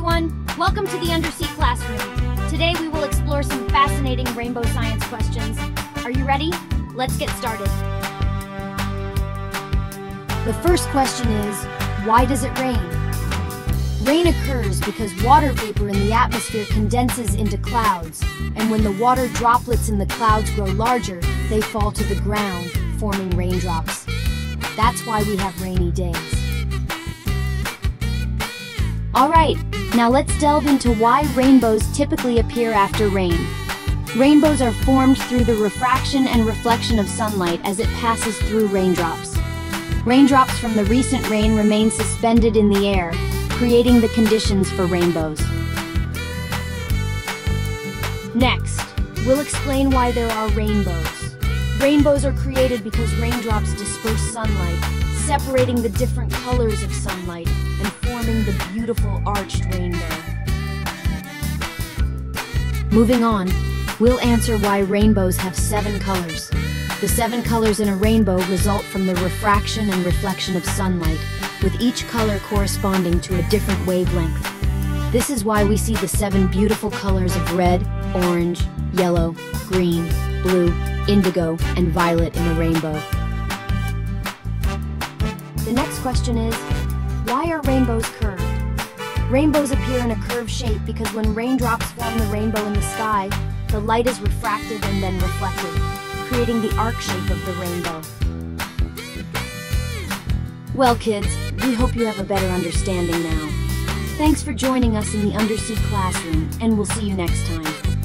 everyone! Welcome to the Undersea Classroom. Today we will explore some fascinating rainbow science questions. Are you ready? Let's get started. The first question is, why does it rain? Rain occurs because water vapor in the atmosphere condenses into clouds, and when the water droplets in the clouds grow larger, they fall to the ground, forming raindrops. That's why we have rainy days. Alright, now let's delve into why rainbows typically appear after rain. Rainbows are formed through the refraction and reflection of sunlight as it passes through raindrops. Raindrops from the recent rain remain suspended in the air, creating the conditions for rainbows. Next, we'll explain why there are rainbows. Rainbows are created because raindrops disperse sunlight, separating the different colors of sunlight and forming the beautiful arched rainbow. Moving on, we'll answer why rainbows have seven colors. The seven colors in a rainbow result from the refraction and reflection of sunlight, with each color corresponding to a different wavelength. This is why we see the seven beautiful colors of red, orange, yellow, green, blue, indigo, and violet in a rainbow. The next question is, why are rainbows curved? Rainbows appear in a curved shape because when raindrops form the rainbow in the sky, the light is refracted and then reflected, creating the arc shape of the rainbow. Well, kids, we hope you have a better understanding now. Thanks for joining us in the Undersea Classroom, and we'll see you next time.